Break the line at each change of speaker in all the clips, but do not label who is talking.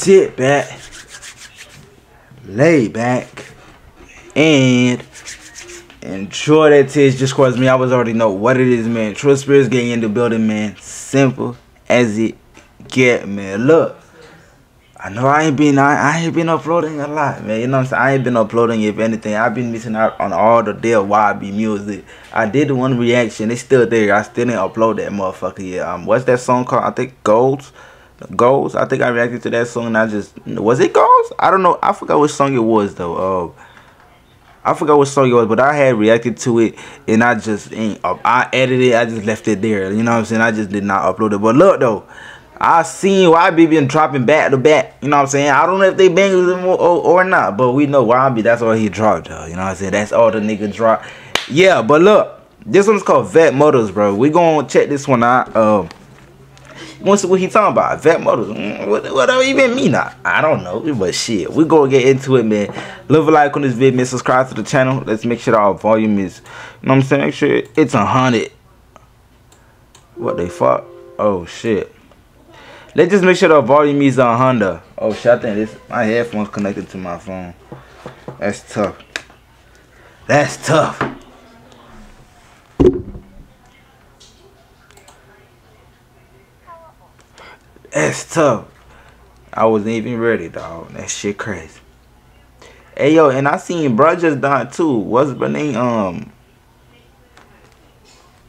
sit back, lay back, and enjoy that taste just cause me. I was already know what it is, man. True spirits getting in the building, man. Simple as it get, man. Look. I know I ain't been I, I ain't been uploading a lot, man. You know what I'm saying? I ain't been uploading if anything. I've been missing out on all the deal YB music. I did one reaction, it's still there. I still didn't upload that motherfucker yet. Um what's that song called? I think Goals. Goals. I think I reacted to that song and I just was it Goals? I don't know. I forgot which song it was though. Uh, I forgot what song it was, but I had reacted to it and I just ain't I edited it, I just left it there. You know what I'm saying? I just did not upload it. But look though. I seen YB been dropping back to back. You know what I'm saying? I don't know if they bangers or, or, not, but we know YB, that's all he dropped, though. You know what I'm saying? That's all the nigga dropped. Yeah, but look, this one's called Vette Motors, bro. We gonna check this one out. Um, What's what he talking about? Vette Motors. Mm, what, what even mean? I, I don't know. But shit, we gonna get into it, man. Leave a like on this video, man. Subscribe to the channel. Let's make sure our volume is, you know what I'm saying? Make sure it's a hundred. What the fuck? Oh shit. Let's just make sure the volume is on Honda. Oh shit, I think this my headphones connected to my phone. That's tough. That's tough. That's tough. I wasn't even ready, dog. That shit crazy. Hey yo, and I seen bro just died too. What's the name? Um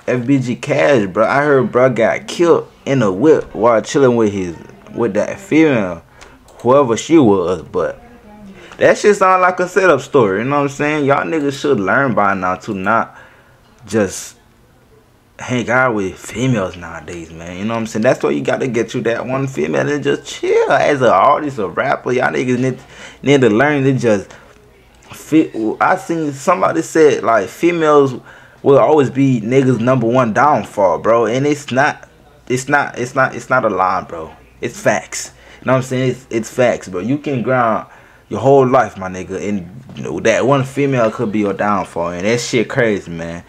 FBG Cash, bro. I heard bro got killed in a whip while chilling with his with that female, whoever she was. But that shit sound like a setup story. You know what I'm saying? Y'all niggas should learn by now to not just hang out with females nowadays, man. You know what I'm saying? That's why you gotta get you that one female and just chill. As an artist, a rapper, y'all niggas need, need to learn to just fit. I seen somebody said like females will always be niggas number one downfall, bro. And it's not, it's not, it's not, it's not a lie, bro. It's facts. You know what I'm saying? It's, it's facts, bro. You can ground your whole life, my nigga, and you know, that one female could be your downfall, and that shit crazy, man.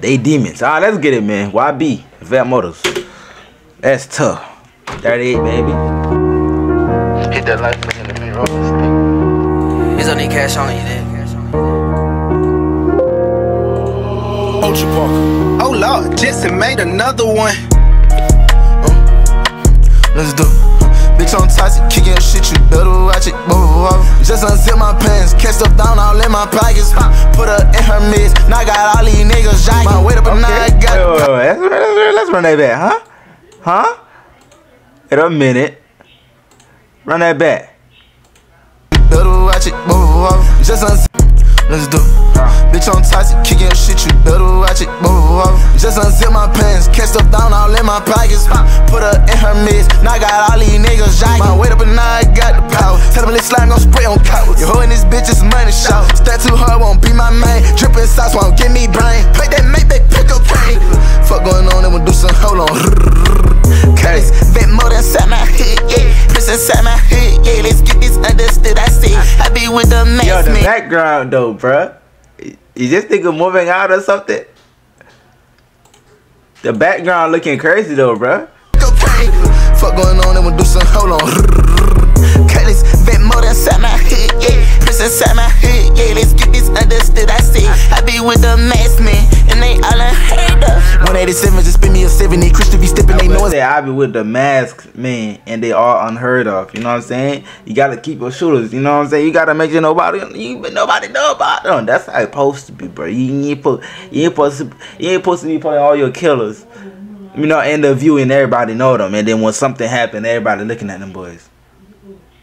They demons. Alright, let's get it, man. YB, Vette Motors. That's tough. 38, baby.
Hit that life in the mirror.
It's only cash on you, then.
Ultra Park.
Oh Lord, Jesse made another one.
Let's do it. Bitch, I'm toxic, kicking shit, you better watch it. Just unzip my pants, catch stuff down all in my pockets. Put her in her midst, now I got all these niggas jacking. My weight up and now I got.
Wait, wait, wait. Let's, let's, let's run that back, huh? Huh? In a minute. Run that back.
Better watch it. Just. Let's do it. Bitch, I'm toxic, kicking shit, you better watch it. Just unzip my pants, catch stuff down all in my pockets. Put her in her midst, now I got all these niggas jacking. My weight up and now I got the power. Tell them this slime gon' spray on cowards. You holding this bitch is money shot. Step too hard, won't be my main. Drippin' sauce won't give me brain. Play that make that pick up cane. Fuck going on, then we'll do some hold on. Curtis, vent more than inside my hood, yeah. Press inside my hood, see, I be with the max
Yo, the
man.
background though, bruh. Is this nigga moving out or something? The background looking crazy though, bruh.
cocaine. Fuck going on, then we'll do some hold on. Curtis, vent more inside my hood, yeah. Press inside my hood, yeah. Let's get this understood. I see, I be with the max man, and they all unheard of. 187 just spin me a 70. Christian be stepping, they know
say I be with the mask man and they all unheard of. You know what I'm saying? You gotta keep your shooters. You know what I'm saying? You gotta make sure nobody you nobody know about them. That's how it's supposed to be, bro. You ain't put you ain't supposed to you ain't supposed to be putting all your killers. You know, in the view and everybody know them. And then when something happened, everybody looking at them boys.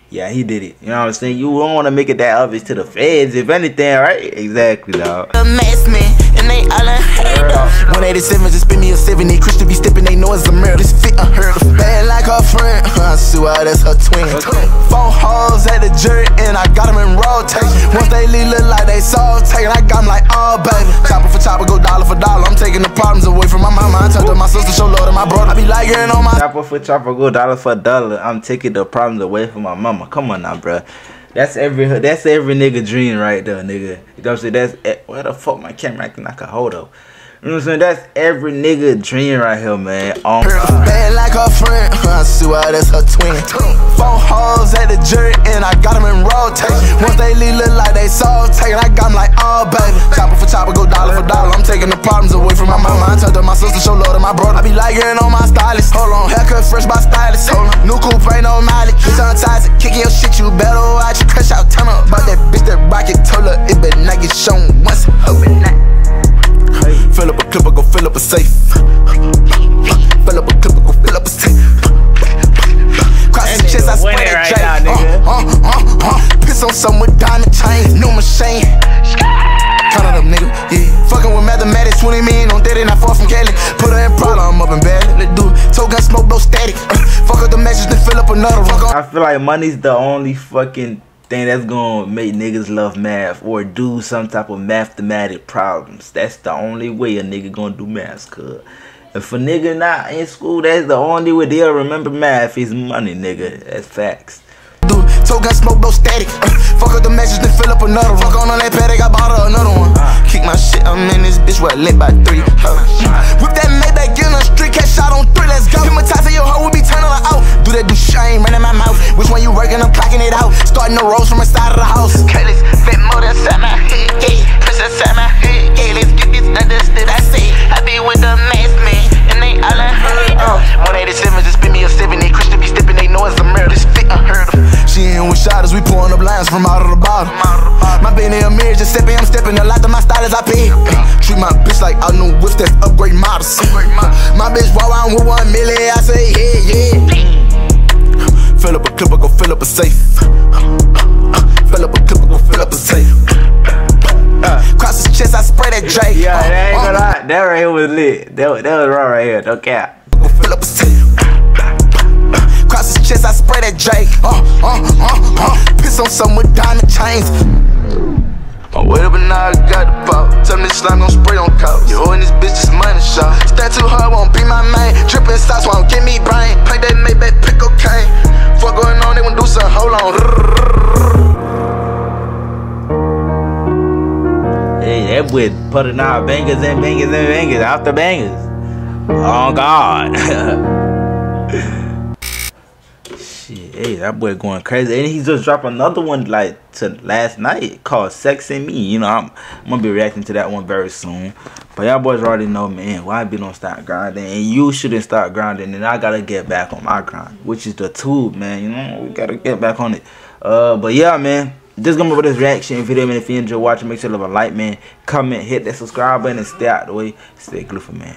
Yeah, he did it. You know what I'm saying? You don't want to make it that obvious to the feds, if anything, right? Exactly, dog.
the max man, and they all unheard of. 187 just spin me a 70. Christian be stepping, they know it's a mirror. This fit unheard of. Bad like her friend. I see why that's her twin. Four hoes at the jury, and I got them in rotation. Once they leave, look like they saw taken. I got them like, oh, baby. Chopper for chopper, go dollar for dollar. I'm taking the problems away from my mama. I talk to my sister, show love to my brother. I be like, on my.
Chopper for chopper, go dollar for dollar. I'm taking the problems away from my mama. Come on now, bruh. That's every that's every nigga dream right there, nigga. You know what I'm saying? That's where the fuck my camera acting like a hold up. You know what I'm saying? That's every nigga dream right here, man. Um,
Bad like her friend, I see why that's her twin. Phone hoes at the jury, and I got them in rotation. Once they leave, look like they soul taken. I got them like, oh, baby. Chopper for chopper, go dollar for dollar. I'm taking the problems away from my mama. I turned my sister, show love to my brother. I be liking on my stylist. Hold on, haircut fresh by stylist. Hold on, new coupe, ain't no mileage. Bitch, on ties, kicking your shit, you better watch. Crash out, turn up. But that bitch that rocket told her it better not get shown once. Overnight. Fill up a clip, I go fill up a safe. Fill up a another one.
I feel like money's the only fucking thing that's gonna make niggas love math or do some type of mathematic problems. That's the only way a nigga gonna do math, cuz. If a nigga not in school, that's the only way they'll remember math is money, nigga. That's facts.
it. Toe gun smoke, no static. Uh, fuck up the message, then fill up another one. Fuck on on that paddock, I bought her another one. Kick my shit, I'm in this bitch, well lit by three. Uh, whip that Maybach, on the street, catch shot on three, let's go. Starting the rolls from inside of the house. Curtis, fit motor inside my head, yeah. Press inside my head, yeah. Let's get this understood, I say. I be with the mask man, and they uh. all unheard of. 187 just me a 7, they Christian be stepping, they know it's a murder. This fit unheard of. She in with shotters, we pouring up lines from out of the bottom. My Benny a mirror, just stepping, I'm stepping. A lot of my style is I pay. Treat my bitch like I know whips that's upgrade models. My bitch walk around with one million,
was. That, was- that was raw right here. No cap.
Go fill up a safe. Cross his chest, I spray that Drake. Uh, uh, uh, uh. Piss on some with diamond chains. I wait up and now I got the ball. Tell me this slime gon' spray on coats. You and this bitch just money shot. Stand too hard, won't be my main. Drippin' sauce won't give
Boy putting out bangers and bangers and bangers after bangers. Oh God. Shit, hey, that boy going crazy. And he just dropped another one like to last night called Sex and Me. You know, I'm, I'm gonna be reacting to that one very soon. But y'all boys already know, man, why be don't start grinding. And you shouldn't start grinding. And I gotta get back on my grind, which is the tube, man. You know, we gotta get back on it. Uh, but yeah, man. This gonna be this reaction video, man. If you enjoy watching, make sure to leave a like, man. Comment, hit that subscribe button, and stay out the way. Stay glueful, man.